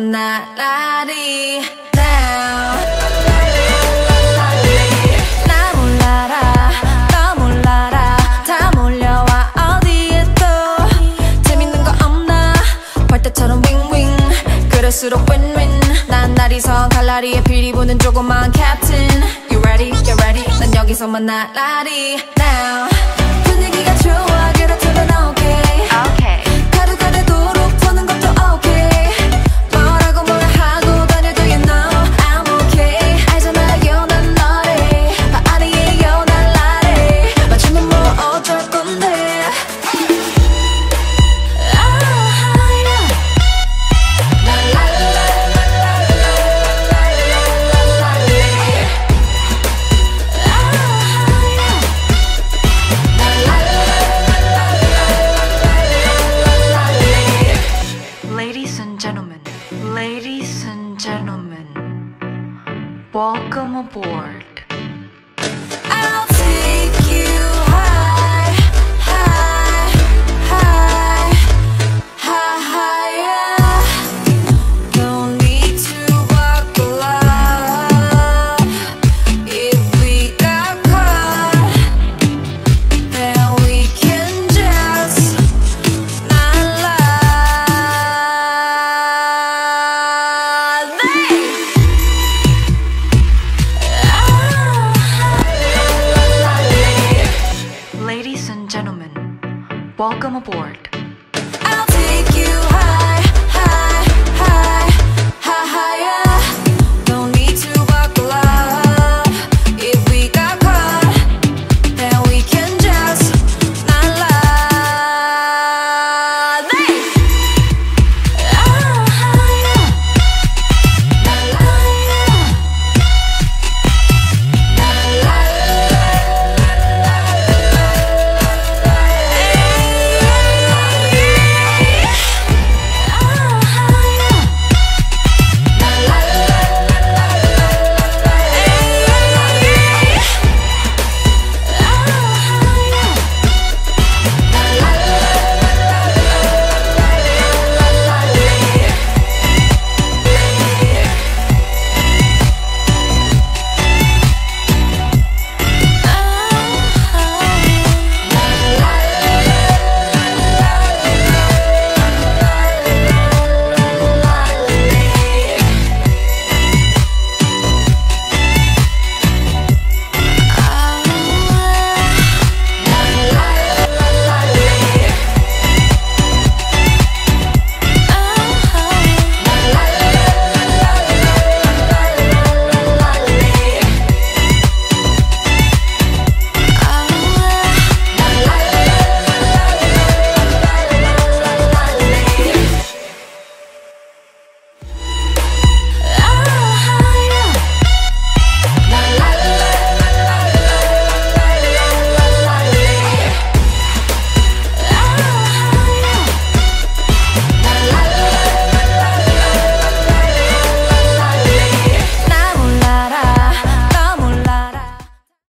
넌 나라리. down 처럼 윙윙. 그럴수록 윈윈 난 날이서 갈라리에 비리 부는 조그만 캡틴 You ready? You ready? 난 여기서 만나 라리. Now. and gentlemen, welcome aboard.